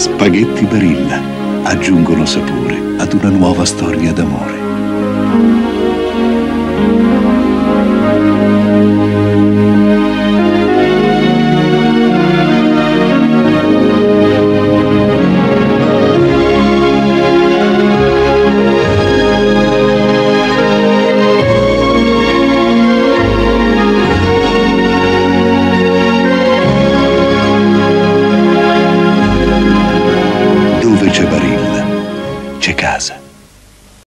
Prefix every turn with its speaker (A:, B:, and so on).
A: Spaghetti Barilla aggiungono sapore ad una nuova storia d'amore. de casa.